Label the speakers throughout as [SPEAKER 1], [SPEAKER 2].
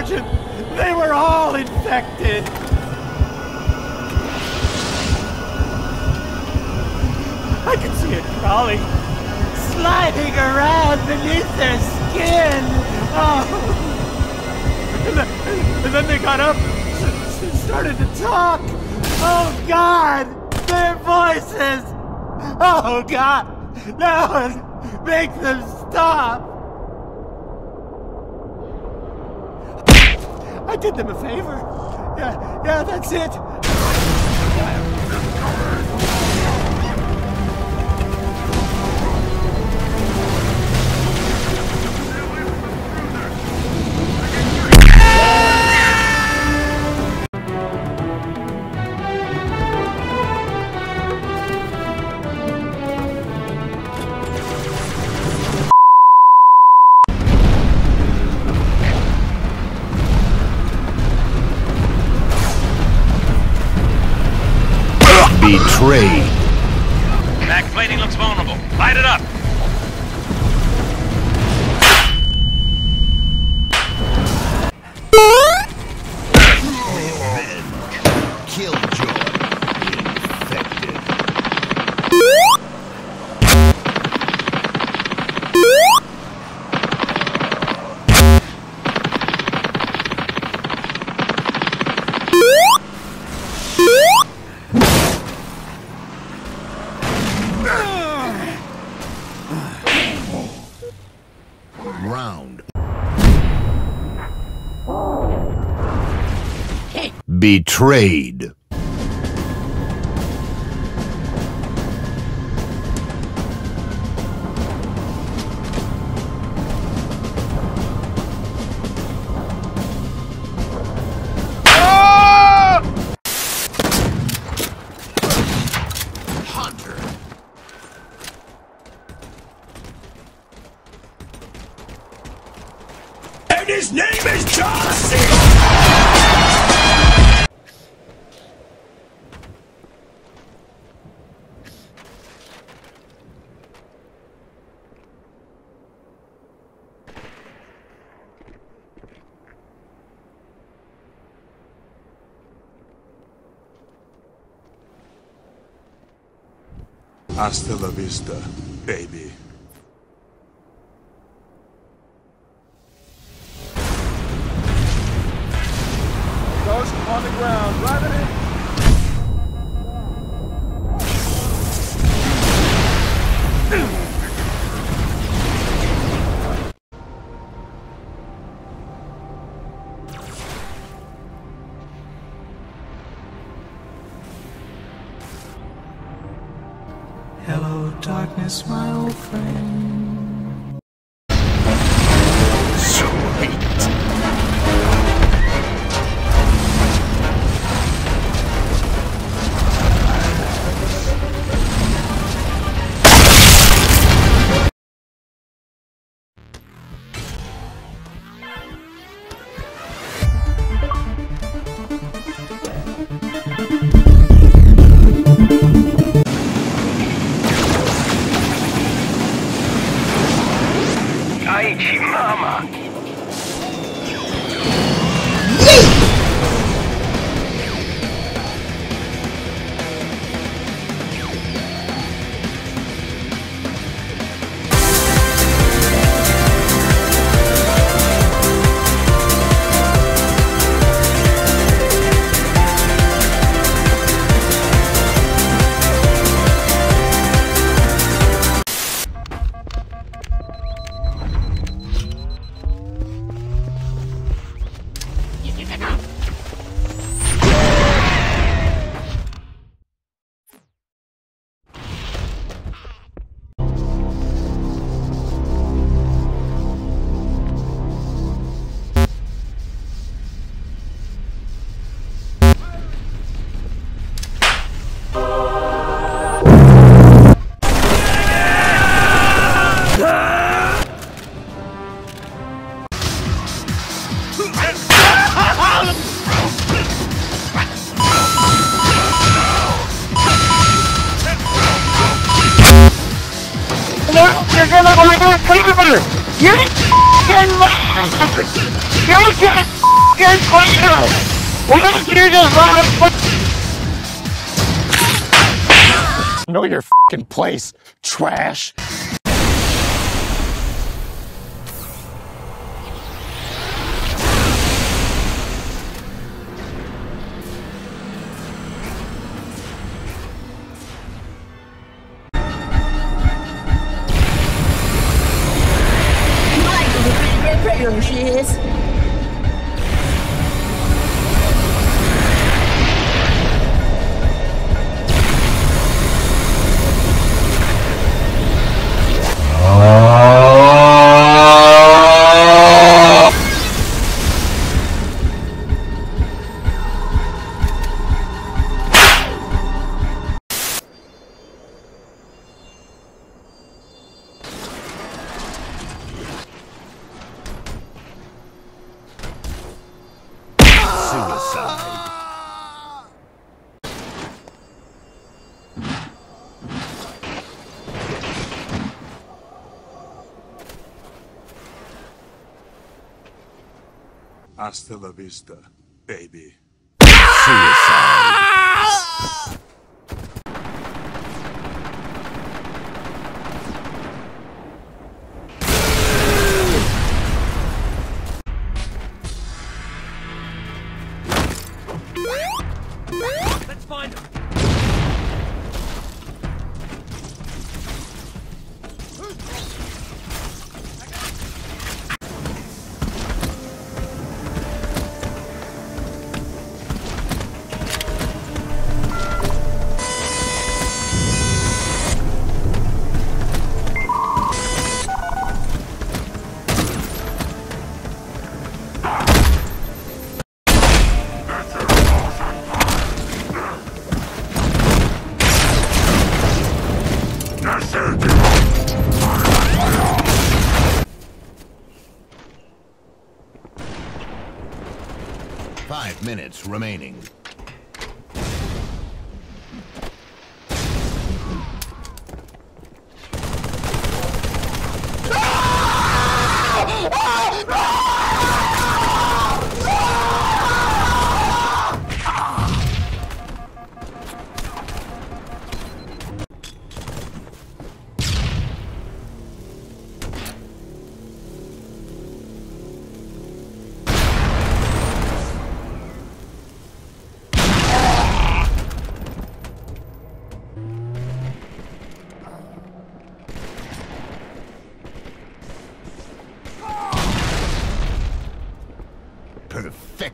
[SPEAKER 1] Sergeant, they were all infected. I can see it crawling, sliding around beneath their skin. Oh. And then, and they got up, s- started to talk. Oh God, their voices. Oh God, no, make them stop. I did them a favor. Yeah, yeah, that's it.
[SPEAKER 2] Betrayed.
[SPEAKER 3] Back plating looks vulnerable. Light it up.
[SPEAKER 2] Round. Betrayed.
[SPEAKER 4] And his name is John C. Hasta la vista, baby.
[SPEAKER 5] Hello, darkness, my old friend.
[SPEAKER 6] You're gonna go to cleaner! You fucking You just fucking cleaner! Why don't you just him Know your fucking place, trash!
[SPEAKER 2] Suicide.
[SPEAKER 4] Hasta la vista, baby.
[SPEAKER 2] Minutes remaining.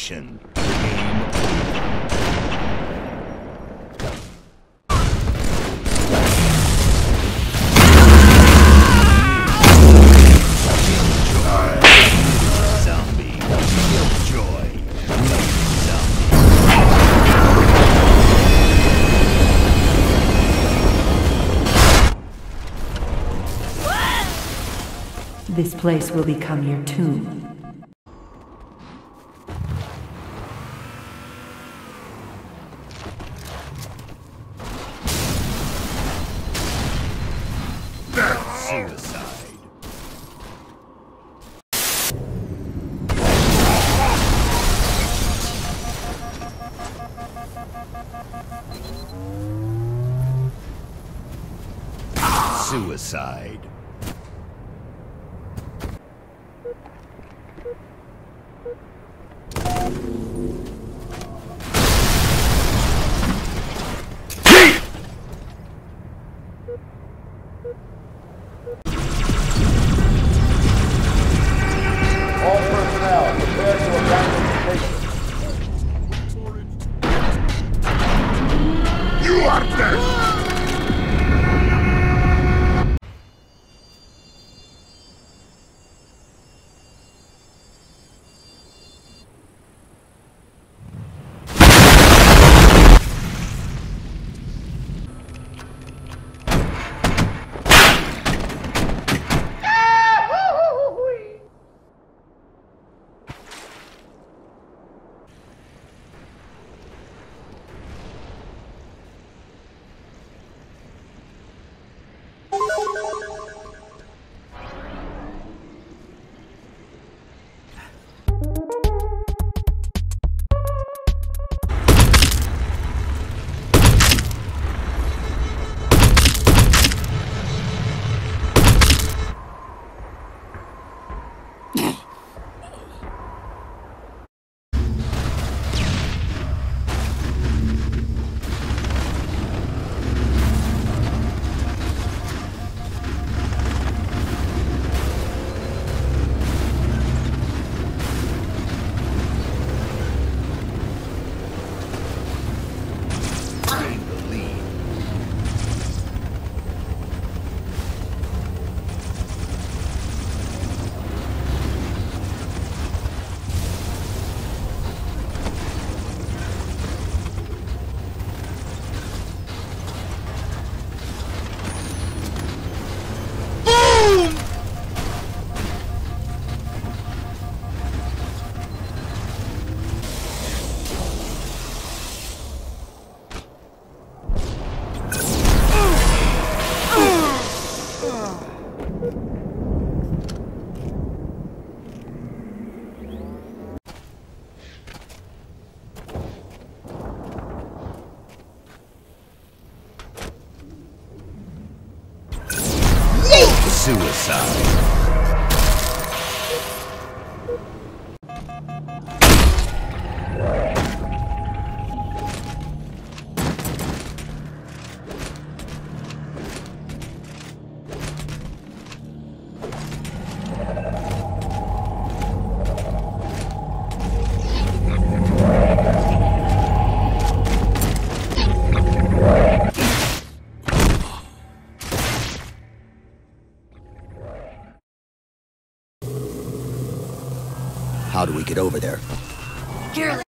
[SPEAKER 2] Zombie.
[SPEAKER 7] This place will become your tomb.
[SPEAKER 2] Suicide. Suicide.
[SPEAKER 8] Suicide.
[SPEAKER 2] How get over there?
[SPEAKER 9] You're